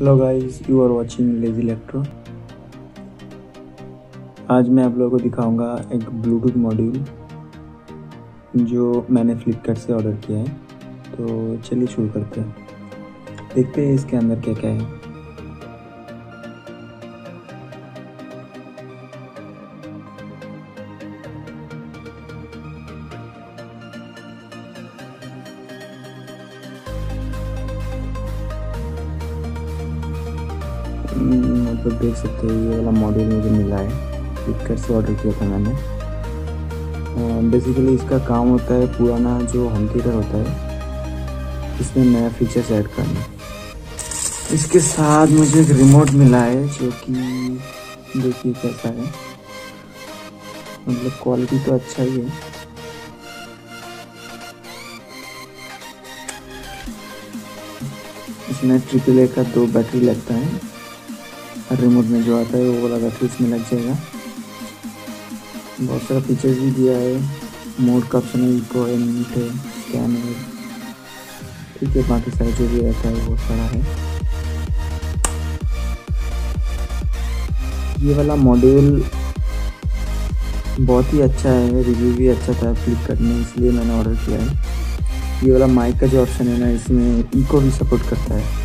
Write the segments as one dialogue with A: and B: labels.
A: Hello guys you are watching lazy electro आज मैं आप लोगों को दिखाऊँगा एक ब्लूटूथ मॉड्यूल जो मैंने फ्लिपकार्ट से ऑर्डर किया है। तो चलिए शुरू करते हैं। देखते हैं इसके अंदर क्या क्या है। मतलब देख सकते हो, ये वाला मॉडल मुझे मिला है। फ्लिपकार्ट से ऑर्डर किया था मैंने। बेसिकली इसका काम होता है पुराना जो होम थिएटर होता है इसमें नया फीचर्स ऐड करना। इसके साथ मुझे एक रिमोट मिला है जो कि, देखिए कैसा है। मतलब क्वालिटी तो अच्छा ही है। इसमें ट्रिपल ए का दो बैटरी लगता है। रिमोट में जो आता है, वो वाला बैटरी इसमें लग जाएगा। बहुत सारा फीचर्स भी दिया है। मोड का ऑप्शन है इको है मीट है स्कैन है। ठीक है, बाकी सारा जो भी रहता है वो सारा है। ये वाला मॉड्यूल बहुत ही अच्छा है रिव्यू भी अच्छा था फ्लिपकार्ट में इसलिए मैंने ऑर्डर किया है। ये वाला माइक का जो ऑप्शन है ना, इसमें इको भी सपोर्ट करता है।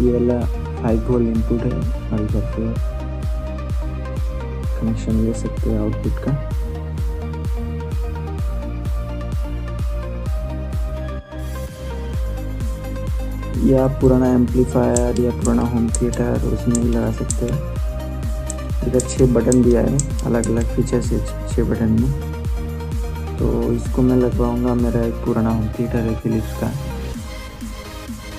A: ये वाला फाइव वोल्ट इनपुट है और इधर पे कनेक्शन ले सकते हैं आउटपुट का। या पुराना एम्पलीफायर या पुराना होम थिएटर उसमें भी लगा सकते हैं। इधर छः बटन दिया है अलग अलग फीचर्स है छः बटन में। तो इसको मैं लगवाऊँगा मेरा एक पुराना होम थिएटर है फिलिप्स का।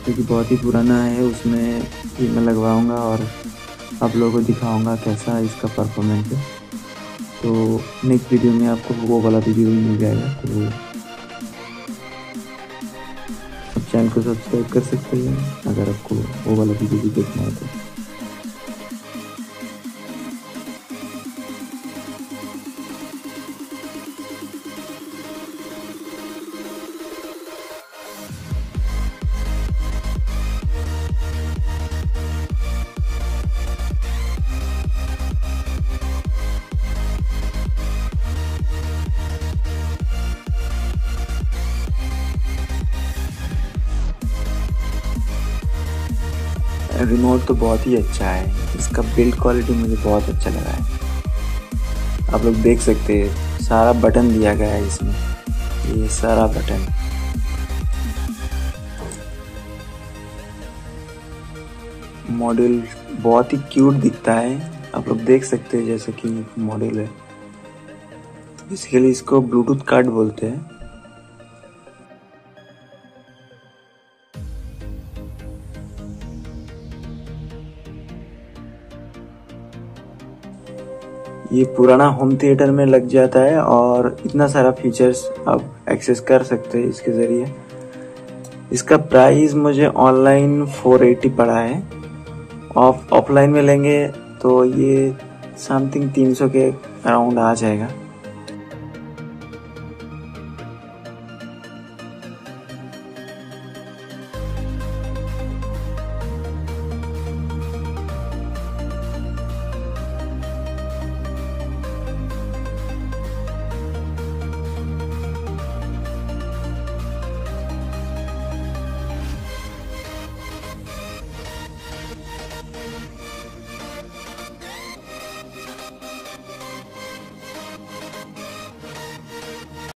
A: क्योंकि बहुत ही पुराना है, उसमें ये मैं लगवाऊँगा और आप लोगों को दिखाऊँगा कैसा है इसका परफॉर्मेंस है। तो नेक्स्ट वीडियो में आपको वो वाला वीडियो भी मिल जाएगा तो आप चैनल को सब्सक्राइब कर सकते हैं, अगर आपको वो वाला वीडियो भी देखना है तो। रिमोट तो बहुत ही अच्छा है। इसका बिल्ड क्वालिटी मुझे बहुत अच्छा लगा है। आप लोग देख सकते हैं, सारा बटन दिया गया है इसमें। ये सारा बटन मॉडल बहुत ही क्यूट दिखता है। आप लोग देख सकते हैं जैसे कि मॉडल है। बेसिकली इसको ब्लूटूथ कार्ड बोलते हैं। ये पुराना होम थिएटर में लग जाता है और इतना सारा फीचर्स आप एक्सेस कर सकते हैं इसके ज़रिए। इसका प्राइस मुझे ऑनलाइन 480 पड़ा है। ऑफ़ ऑफलाइन में लेंगे तो ये समथिंग 300 के अराउंड आ जाएगा।